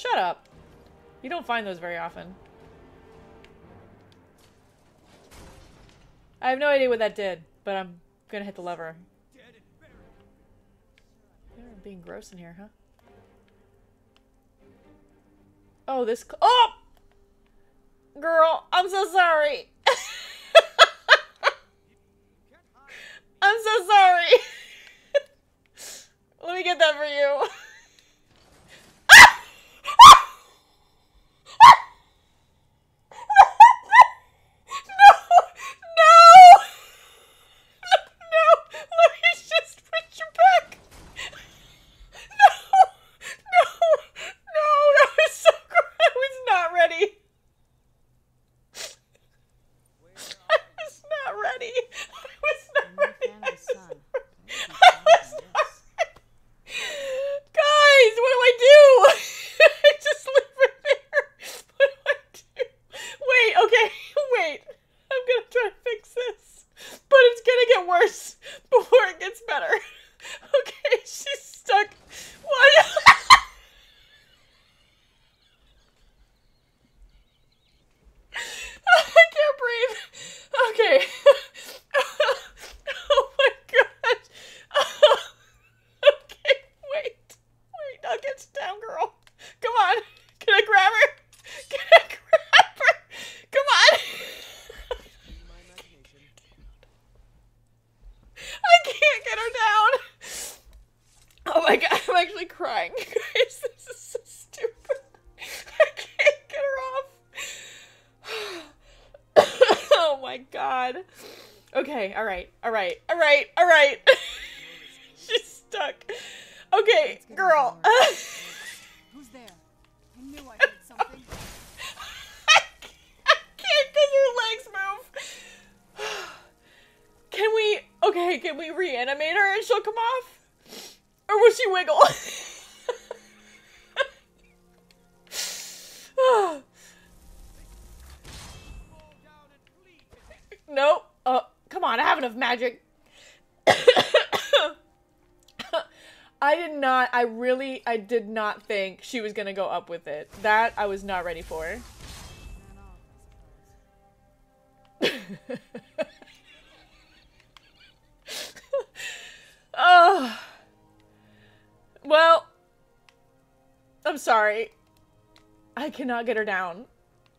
Shut up. You don't find those very often. I have no idea what that did, but I'm gonna hit the lever. Being gross in here, huh? Oh, this. Oh! Girl, I'm so sorry. I'm so sorry. Let me get that for you. no! No! No! Let me just put you back. No! No! No! That was so good. I was not ready. I was not ready. I was not ready. I was not Guys, what do I do? I just leave it there. What do I do? Wait, okay, wait. I'm gonna try to fix this. But it's gonna get worse before it gets better. Okay, she's stuck. What? I can't breathe. Okay. oh my gosh. okay, wait. Wait, I'll get you down, girl. Come on. Can I grab her? Can I grab her? Come on. I can't get her god, I'm actually crying. Guys, this is so stupid. I can't get her off. oh my god. Okay, alright, alright, alright, alright. She's stuck. Okay, girl. Who's there? I knew I heard something. I can't because her legs move. Can we? Okay, can we reanimate her and she'll come off? She wiggle? nope. Uh, come on, I have enough magic. I did not, I really, I did not think she was gonna go up with it. That I was not ready for. I'm sorry. I cannot get her down.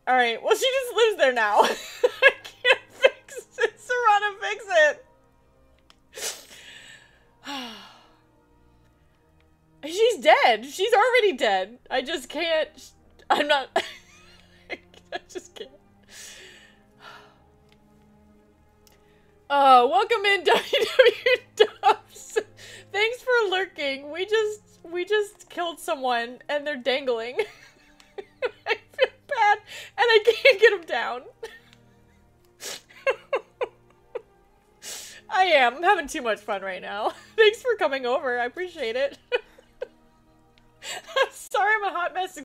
Alright, well, she just lives there now. I can't fix it. Serana, fix it. She's dead. She's already dead. I just can't. I'm not. I just can't. Oh, welcome in WW Dubs. Thanks for lurking. We just we just killed someone and they're dangling. I feel bad and I can't get them down. I am. I'm having too much fun right now. Thanks for coming over. I appreciate it. I'm sorry I'm a hot mess